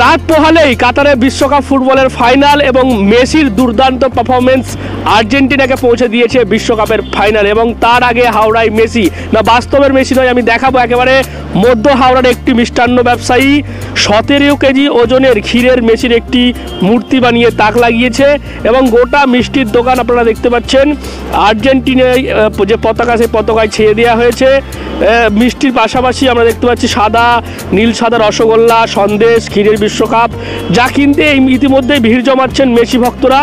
রাত পোহালেই কাতারে বিশ্বকাপ ফুটবলের ফাইনাল এবং মেসির দুর্দান্ত পারফরমেন্স আর্জেন্টিনাকে পৌঁছে দিয়েছে বিশ্বকাপের ফাইনাল এবং তার আগে হাওড়ায় মেসি। না, বাস্তবের মেসি নয়, আমি দেখাবো একেবারে মধ্য হাওড়ার একটি মিষ্টান্ন ব্যবসায়ী। সতেরো কেজি ওজনের ক্ষীরের মেসির একটি মূর্তি বানিয়ে তাক লাগিয়েছে এবং গোটা মিষ্টির দোকান আপনারা দেখতে পাচ্ছেন। আর্জেন্টিনায় যে পতাকা, সেই পতাকায় ছেয়ে দেওয়া হয়েছে। মিষ্টির পাশাপাশি আমরা দেখতে পাচ্ছি সাদা, নীল সাদা রসগোল্লা, সন্দেশ, ক্ষীরের বিশ্বকাপ, যা কিনতে এই ইতিমধ্যেই ভিড় জমাচ্ছেন মেসি ভক্তরা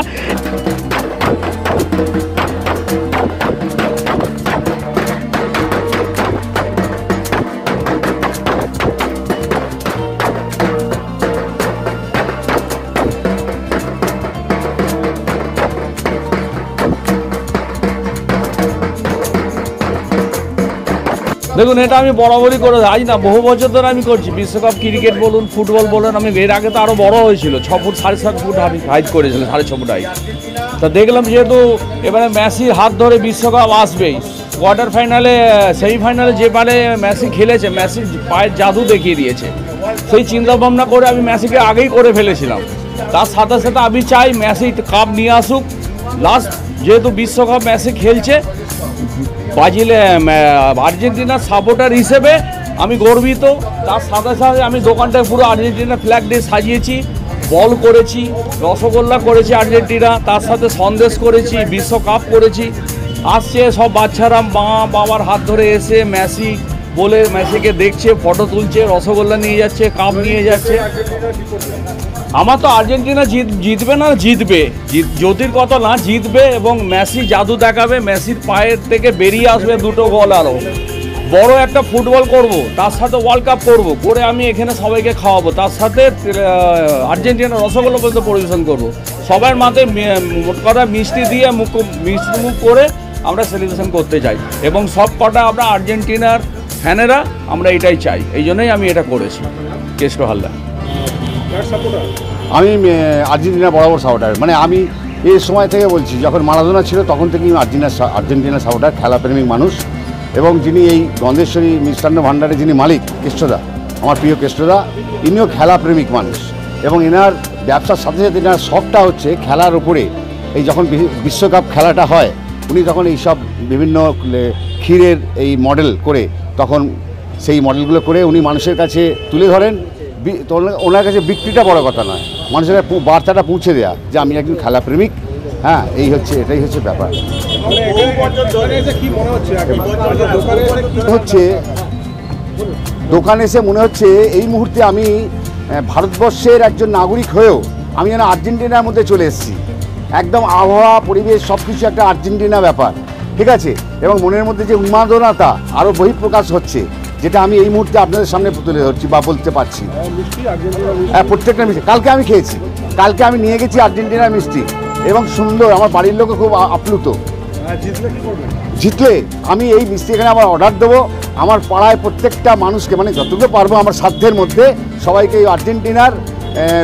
দেখুন, এটা আমি বরাবরই করে আজ না, বহু বছর ধরে আমি করছি। বিশ্বকাপ ক্রিকেট বলুন, ফুটবল বলুন, আমি এর আগে তো আরও বড় হয়েছিল। ছ ফুট, সাড়ে সাত ফুট হাইট করেছিলেন সাড়ে ছ ফুট হাইট তা দেখলাম যেহেতু এবারে মেসির হাত ধরে বিশ্বকাপ আসবেই। কোয়ার্টার ফাইনালে, সেমিফাইনালে যে পারে মেসি খেলেছে মেসির পায়ের জাদু দেখিয়ে দিয়েছে। সেই চিন্তা ভাবনা করে আমি মেসিকে আগেই করে ফেলেছিলাম। তার সাথে সাথে আমি চাই মেসি কাপ নিয়ে আসুক। লাস্ট যেহেতু বিশ্বকাপ মেসি খেলছে ব্রাজিলে আর্জেন্টিনার সাপোর্টার হিসেবে আমি গর্বিত। তার সাথে সাথে আমি দোকানটায় পুরো আর্জেন্টিনা ফ্ল্যাগ দিয়ে সাজিয়েছি বল করেছি, রসগোল্লা করেছি আর্জেন্টিনা, তার সাথে সন্দেশ করেছি, বিশ্বকাপ করেছি। আসছে সব বাচ্চারা মা বাবার হাত ধরে এসে, মেসি বলে মেসিকে দেখছে, ফটো তুলছে, রসগোল্লা নিয়ে যাচ্ছে, কাপ নিয়ে যাচ্ছে। আমার তো আর্জেন্টিনা জিত জিতবে না, জিতবে। জিত- জ্যোতির কথা না, জিতবে এবং মেসি জাদু দেখাবে, মেসির পায়ের থেকে বেরিয়ে আসবে দুটো গোল আরও বড় একটা ফুটবল করব, তার সাথে ওয়ার্ল্ড কাপ করব, করে আমি এখানে সবাইকে খাওয়াবো। তার সাথে আর্জেন্টিনা রসগোল্লা পর্যন্ত পরিবেশন করব। সবার মাথায় কথা মিষ্টি দিয়ে মুখ মিষ্টি মুখ করে আমরা সেলিব্রেশন করতে চাই। এবং সব কটা আমরা আর্জেন্টিনার ফ্যানেরা, আমরা এটাই চাই। এই জন্যই আমি এটা করেছি, কেষ্ট হালদার আমি আর্জেন্টিনা বরাবর সাপোর্টার মানে আমি এই সময় থেকে বলছি, যখন মারাদোনা ছিল, তখন থেকেই আর্জেন্টিনা আর্জেন্টিনা সাপোর্টার খেলাপ্রেমিক মানুষ। এবং যিনি এই গন্ধেশ্বরী, মিষ্টান্ন ভাণ্ডারের যিনি মালিক, কেষ্টদা, আমার প্রিয় কেষ্টদা, ইনিও খেলাপ্রেমিক মানুষ। এবং এনার ব্যবসার সাথে সাথে এনার শখটা হচ্ছে খেলার উপরে। এই যখন বিশ্বকাপ খেলাটা হয়, উনি তখন এইসব বিভিন্ন ক্ষীরের এই মডেল করে তখন সেই মডেলগুলো করে উনি মানুষের কাছে তুলে ধরেন। ওনার- কাছে বিক্রিটা বড় কথা নয়। মানুষের বার্তাটা পৌঁছে দেয়া যে আমি একজন খেলাপ্রেমিক হ্যাঁ এই হচ্ছে, এটাই হচ্ছে ব্যাপার। হচ্ছে, দোকানে এসে মনে হচ্ছে এই মুহূর্তে আমি ভারতবর্ষের একজন নাগরিক হয়েও আমি যেন আর্জেন্টিনার মধ্যে চলে এসেছি। একদম আবহাওয়া, পরিবেশ সব কিছু একটা আর্জেন্টিনা ব্যাপার। ঠিক আছে? এবং মনের মধ্যে যে উন্মাদনাটা আরও বহিঃপ্রকাশ হচ্ছে যেটা আমি এই মুহূর্তে আপনাদের সামনে তুলে ধরছি বা বলতে পারছি। হ্যাঁ প্রত্যেকটা মিষ্টি। কালকে আমি খেয়েছি। কালকে আমি নিয়ে গেছি আর্জেন্টিনার মিষ্টি। এবং সুন্দর আমার বাড়ির লোকও খুব আপ্লুত। জিতলে আমি এই মিষ্টি এখানে আবার অর্ডার দেবো। আমার পাড়ায় প্রত্যেকটা মানুষকে মানে যতটুকু পারব আমার সাধ্যের মধ্যে সবাইকে এই আর্জেন্টিনার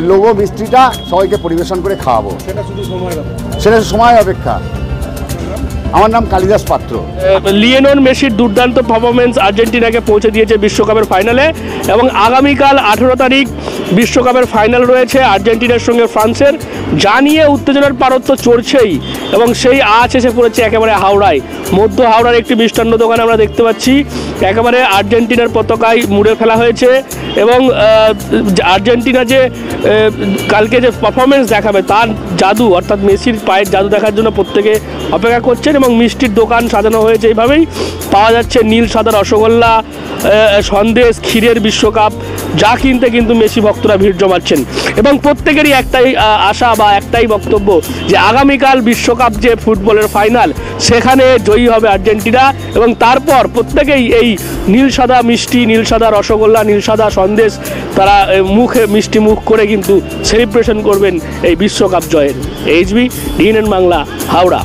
লোগো মিষ্টিটা সবাইকে পরিবেশন করে খাওয়াবো। সেটা শুধু সময় সেটা সময় অপেক্ষা। আমার নাম কালিদাস পাত্র। লিয়েনন মেসির দুর্দান্ত পারফরমেন্স আর্জেন্টিনাকে পৌঁছে দিয়েছে বিশ্বকাপের ফাইনালে এবং আগামীকাল আঠেরো তারিখ বিশ্বকাপের ফাইনাল রয়েছে আর্জেন্টিনার সঙ্গে ফ্রান্সের। যা নিয়ে উত্তেজনার পারত্ব চড়ছেই এবং সেই আজ এসে পড়েছে একেবারে হাওড়ায়। মধ্য হাওড়ার একটি মিষ্টান্ন দোকানে আমরা দেখতে পাচ্ছি একেবারে আর্জেন্টিনার পতাকায় মুড়ে ফেলা হয়েছে এবং আর্জেন্টিনা যে কালকে যে পারফরমেন্স দেখাবে তার জাদু অর্থাৎ মেসির পায়ের জাদু দেখার জন্য প্রত্যেকে অপেক্ষা করছেন এবং মিষ্টির দোকান সাজানো হয়েছে এইভাবেই। পাওয়া যাচ্ছে নীল, সাদা, রসগোল্লা সন্দেশ, ক্ষীরের বিশ্বকাপ, যা কিনতে কিন্তু মেসি ভক্তরা ভিড় জমাচ্ছেন। এবং প্রত্যেকেরই একটাই আশা বা একটাই বক্তব্য যে আগামীকাল বিশ্বকাপ যে ফুটবলের ফাইনাল সেখানে জয়ী হবে আর্জেন্টিনা এবং তারপর প্রত্যেকেই এই নীল সাদা মিষ্টি, নীল সাদা রসগোল্লা, নীল সাদা সন্দেশ তারা মুখে মিষ্টি মুখ করে কিন্তু সেলিব্রেশন করবেন এই বিশ্বকাপ জয়ের। HB DNN Bangla Howrah.